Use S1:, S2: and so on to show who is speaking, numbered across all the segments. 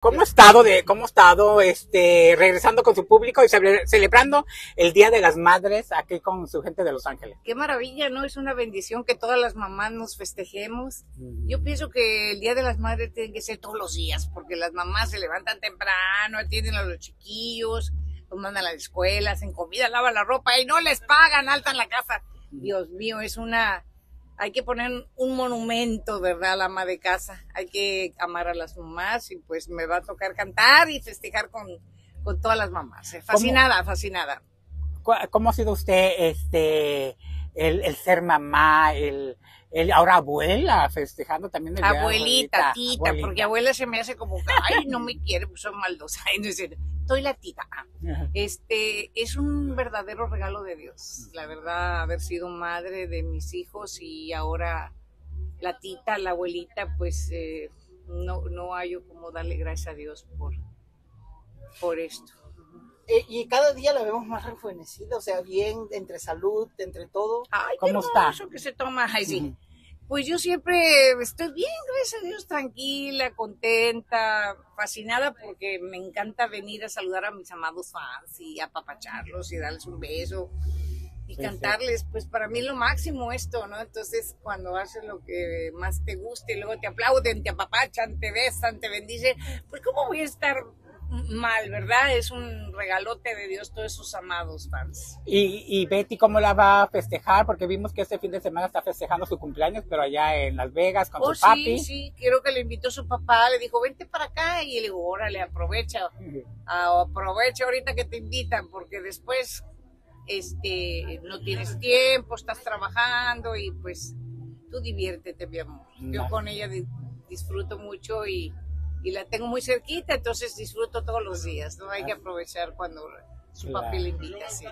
S1: ¿Cómo ha estado de, cómo ha estado, este, regresando con su público y cele- celebrando el Día de las Madres aquí con su gente de Los Ángeles?
S2: Qué maravilla, ¿no? Es una bendición que todas las mamás nos festejemos. Yo pienso que el Día de las Madres tiene que ser todos los días, porque las mamás se levantan temprano, atienden a los chiquillos, los mandan a la escuela, hacen comida, lavan la ropa y no les pagan, altan la casa. Dios mío, es una... Hay que poner un monumento, ¿verdad? A la ama de casa. Hay que amar a las mamás y pues me va a tocar cantar y festejar con, con todas las mamás. Eh, Fascinada, fascinada.
S1: ¿Cu- ¿Cómo ha sido usted, este, el, el ser mamá, el, el ahora abuela, festejando también el la
S2: Abuelita, tita,
S1: abuelita?
S2: porque abuela se me hace como, que, ay, no me quiere, pues son maldosa. Estoy la tita.
S1: Ajá.
S2: Este, es un verdadero regalo de Dios. La verdad, haber sido madre de mis hijos y ahora la tita, la abuelita, pues eh, no, no hallo como darle gracias a Dios por, por esto.
S3: Eh, y cada día la vemos más rejuvenecida, o sea, bien entre salud, entre todo.
S2: Ay,
S1: ¿Cómo
S2: qué
S1: está?
S2: que se toma. Ay, sí. Pues yo siempre estoy bien, gracias a Dios, tranquila, contenta, fascinada porque me encanta venir a saludar a mis amados fans y apapacharlos y darles un beso y
S1: Sí,
S2: cantarles. Pues para mí lo máximo esto, ¿no? Entonces cuando haces lo que más te guste y luego te aplauden, te apapachan, te besan, te bendicen, pues cómo voy a estar mal, ¿verdad? Es un regalote de Dios todos esos amados fans.
S1: Y, y Betty, ¿cómo la va a festejar? Porque vimos que este fin de semana está festejando su cumpleaños, pero allá en Las Vegas con
S2: Oh,
S1: su papi.
S2: sí, sí, creo que le invitó su papá, le dijo, vente para acá, y le digo, órale, aprovecha, ah, aprovecha ahorita que te invitan, porque después, este, no tienes tiempo, estás trabajando, y pues, tú diviértete, mi amor. Yo con ella di- disfruto mucho y, y la tengo muy cerquita, entonces disfruto todos los días, ¿no? Hay que aprovechar cuando su
S1: Claro.
S2: papi le invita, sí.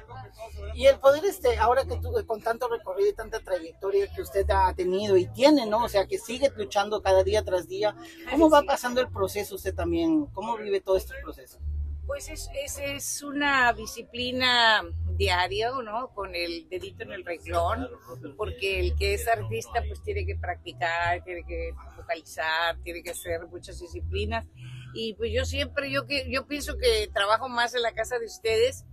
S3: Y el poder, este, ahora que tú, con tanto recorrido y tanta trayectoria que usted ha tenido y tiene, ¿no? O sea, que sigue luchando cada día tras día, ¿cómo va pasando el proceso usted también? ¿Cómo vive todo este proceso?
S2: Pues es, es, es una disciplina diaria, ¿no? Con el dedito en el renglón, porque el que es artista pues tiene que practicar, tiene que vocalizar, tiene que hacer muchas disciplinas. Y pues yo siempre, yo, que, yo pienso que trabajo más en la casa de ustedes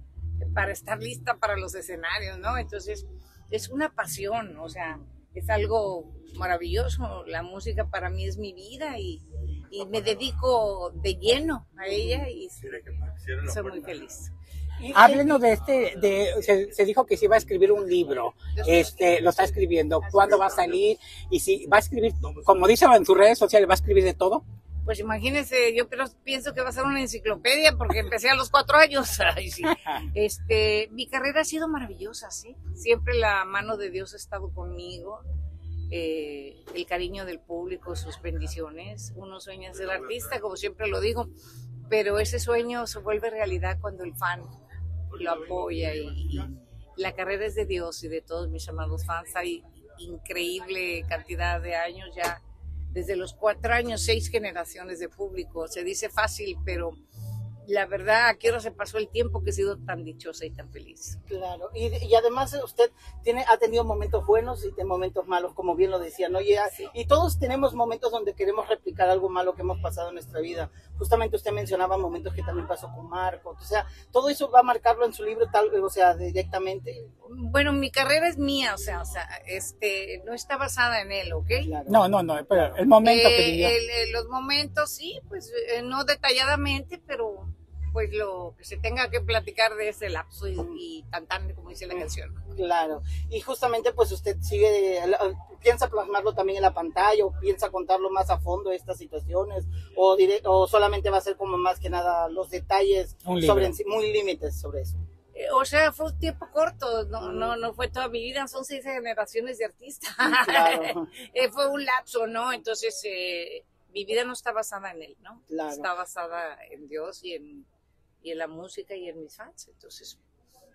S2: para estar lista para los escenarios, ¿no? Entonces es una pasión, o sea, es algo maravilloso. La música para mí es mi vida y, y me dedico de lleno a ella y soy muy feliz.
S1: Háblenos de este, de, se, se dijo que se iba a escribir un libro, este, lo está escribiendo, ¿cuándo va a salir? Y si va a escribir, como dice en sus redes sociales, va a escribir de todo.
S2: Pues imagínense, yo pero pienso que va a ser una enciclopedia porque empecé a los cuatro años. Ay, sí. Este, mi carrera ha sido maravillosa, sí. Siempre la mano de Dios ha estado conmigo. Eh, el cariño del público, sus bendiciones. Uno sueña ser artista, como siempre lo digo, pero ese sueño se vuelve realidad cuando el fan lo apoya y, la carrera es de Dios y de todos mis amados fans. Hay increíble cantidad de años ya, desde los cuatro años, seis generaciones de público. Se dice fácil, pero la verdad, ¿a qué hora se pasó el tiempo que he sido tan dichosa y tan feliz?
S3: Claro, y, y además eh, usted tiene, ha tenido momentos buenos y de momentos malos, como bien lo decía, ¿no? Y, ah, y todos tenemos momentos donde queremos replicar algo malo que hemos pasado en nuestra vida. Justamente usted mencionaba momentos que también pasó con Marco, o sea, todo eso va a marcarlo en su libro, tal, o sea, directamente.
S2: Bueno, mi carrera es mía, o sea, o sea, este, no está basada en él, ¿ok?
S3: Claro.
S1: No, no, no, pero el momento que
S2: Eh,
S1: vivió.
S2: el- el- los momentos, sí, pues eh, no detalladamente, pero pues lo que se tenga que platicar de ese lapso y, y tan tan, como dice la canción.
S3: Claro, y justamente pues usted sigue, piensa plasmarlo también en la pantalla o piensa contarlo más a fondo estas situaciones o, dire- o solamente va a ser como más que nada los detalles sobre muy límites sobre eso.
S2: Eh, O sea, fue un tiempo corto, no, no, no fue toda mi vida, son seis generaciones de artistas.
S3: Claro.
S2: Eh, fue un lapso, ¿no? Entonces, eh, mi vida no está basada en él, ¿no?
S3: Claro.
S2: Está basada en Dios y en, y en la música y en mis fans. Entonces,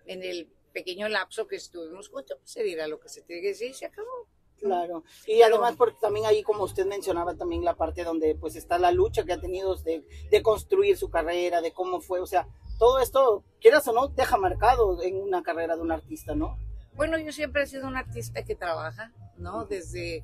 S2: en el pequeño lapso que estuvimos juntos, pues, se dirá lo que se tiene que decir y se acabó.
S3: Claro, y además porque también ahí como usted mencionaba también la parte donde pues está la lucha que ha tenido de, de construir su carrera, de cómo fue, o sea, todo esto, quieras o no, deja marcado en una carrera de un artista, ¿no?
S2: Bueno, yo siempre he sido un artista que trabaja, ¿no? Desde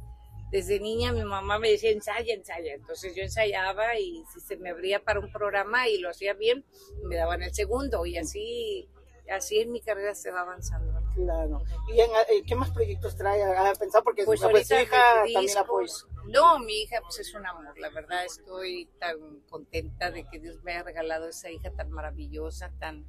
S2: desde niña mi mamá me decía ensaya, ensaya. Entonces yo ensayaba y si se me abría para un programa y lo hacía bien, me daban el segundo y así, así en mi carrera se va avanzando.
S3: Claro. ¿Y en, eh, qué más proyectos trae? ¿Ha pensado? Porque
S2: Pues
S3: pues,
S2: ahorita
S3: su hija
S2: de
S3: también apoya.
S2: discos, no, mi hija pues es un amor, la verdad estoy tan contenta de que Dios me haya regalado esa hija tan maravillosa, tan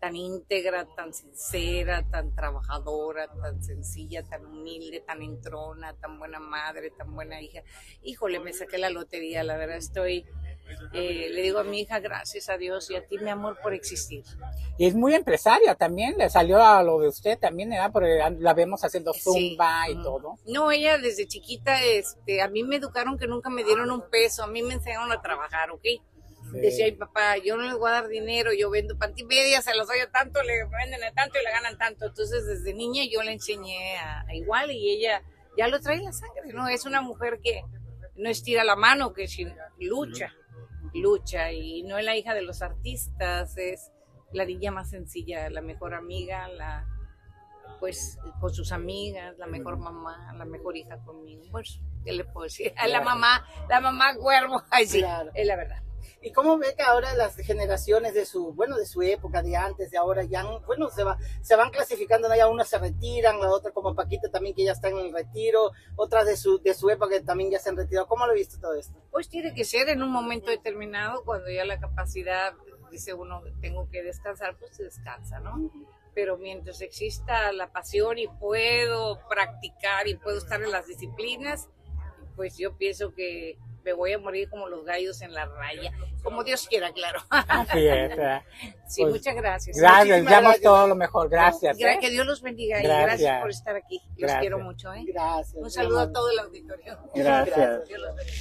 S2: tan íntegra, tan sincera, tan trabajadora, tan sencilla, tan humilde, tan entrona, tan buena madre, tan buena hija. Híjole, me saqué la lotería, la verdad estoy, eh, le digo a mi hija, gracias a Dios y a ti, mi amor, por existir.
S1: Y es muy empresaria también, le salió a lo de usted también, ¿verdad? Porque la vemos haciendo
S2: Sí.
S1: zumba y todo.
S2: No, ella desde chiquita, este, a mí me educaron que nunca me dieron un peso, a mí me enseñaron a trabajar, ¿ok? Decía mi papá, yo no les voy a dar dinero, yo vendo pantimedias, se las doy a tanto, le venden a tanto y le ganan tanto. Entonces, desde niña yo le enseñé a, a igual y ella ya lo trae en la sangre, ¿no? Es una mujer que no estira la mano, que lucha, lucha y no es la hija de los artistas, es la niña más sencilla, la mejor amiga, la pues con sus amigas, la mejor mamá, la mejor hija conmigo. Pues, ¿qué le puedo decir? A la mamá, la mamá cuervo, ay sí,
S3: Claro.
S2: es la verdad.
S3: ¿Y cómo ve que ahora las generaciones de su, bueno, de su época, de antes, de ahora, ya, bueno, se, va, se van clasificando, ¿no? ya unas se retiran, la otra como Paquita también que ya está en el retiro, otras de su, de su época que también ya se han retirado. ¿Cómo lo ha visto todo esto?
S2: Pues tiene que ser en un momento determinado, cuando ya la capacidad, dice uno, tengo que descansar, pues se descansa, ¿no? Pero mientras exista la pasión y puedo practicar y puedo estar en las disciplinas, pues yo pienso que me voy a morir como los gallos en la raya, como Dios quiera, claro.
S1: Así es. ¿verdad?
S2: Sí,
S1: Pues,
S2: muchas gracias.
S1: Gracias,
S3: gracias.
S1: todo lo mejor. Gracias.
S2: Gra-
S1: ¿eh?
S2: Que Dios los bendiga y
S1: Gracias.
S2: gracias por estar aquí. Los
S1: Gracias.
S2: quiero mucho, ¿eh?
S3: Gracias.
S2: Un saludo a todo el auditorio.
S1: Gracias.
S2: Dios los bendiga.